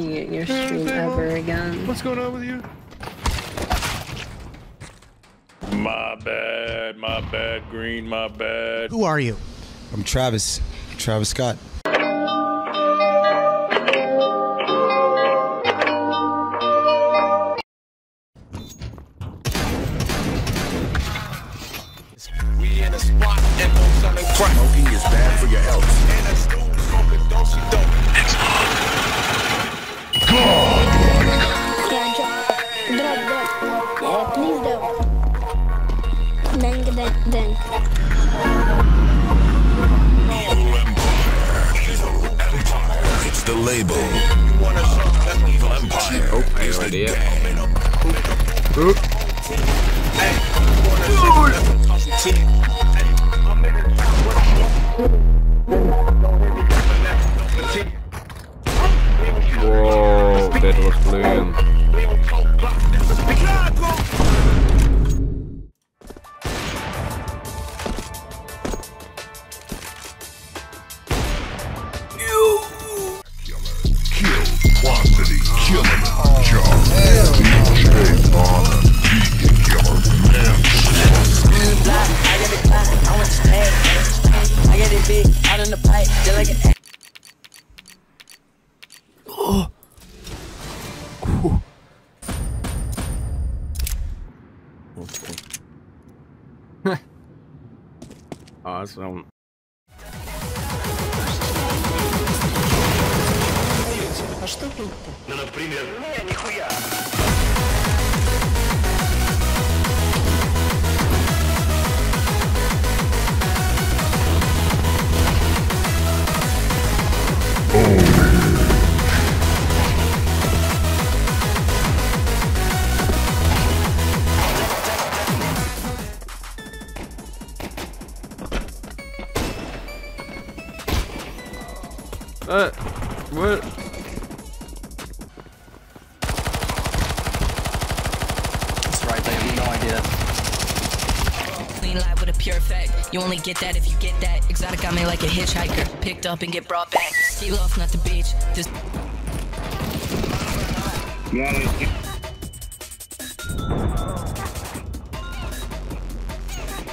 looking at your stream ever again. What's going on with you? My bad, my bad, Green, my bad. Who are you? I'm Travis. Travis Scott. Label. You wanna show that evil empire Oh, is the idea. game. Hey, you awesome. А что пить-то? Ну, например, ну я нихуя. What? That's right, they have no idea. clean life with a pure fact. You only get that if you get that. Exotic got me like a hitchhiker. Picked up and get brought back. Ski off, not the beach. Just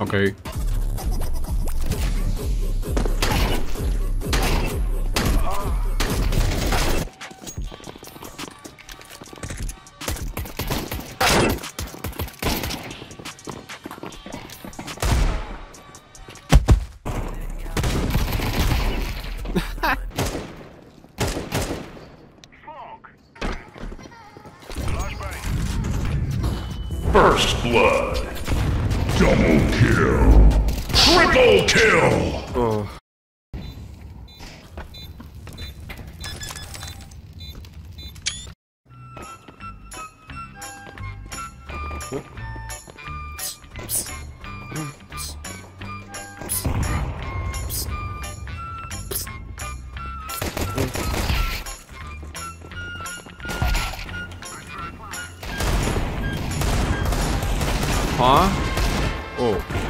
Okay. Kill. Triple kill. Oh. Huh? Oh.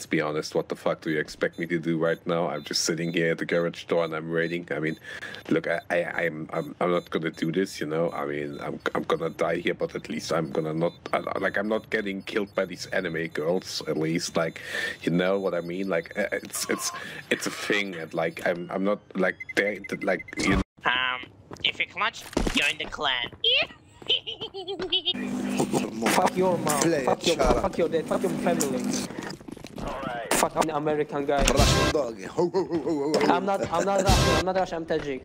let's be honest. What the fuck do you expect me to do right now? I'm just sitting here at the garage door and I'm waiting. I mean, look, I, I, I'm, I'm, I'm not gonna do this. You know, I mean, I'm, I'm gonna die here, but at least I'm gonna not, I, like, I'm not getting killed by these anime girls. At least, like, you know what I mean? Like, uh, it's, it's, it's a thing, and like, I'm, I'm not like, they, like, you know. Um, if you're clutch, join the clan. Fuck your mom. Play fuck your mom. Fuck your dad. Fuck your family. Alright. Fuck, I'm the American guy. I'm not, I'm not Russian, I'm not Russian, I'm Tajik.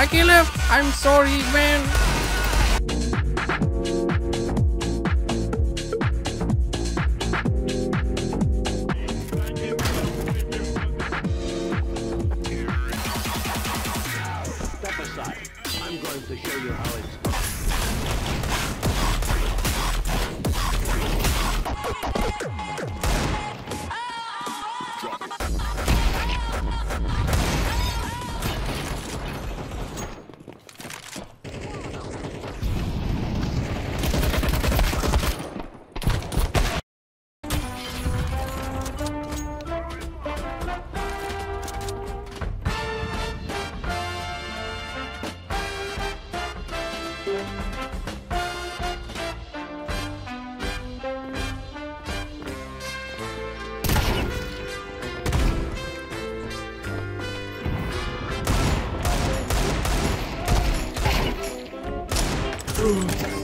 I him. I'm sorry, man. Step aside. I'm going to show you how it's Ooh.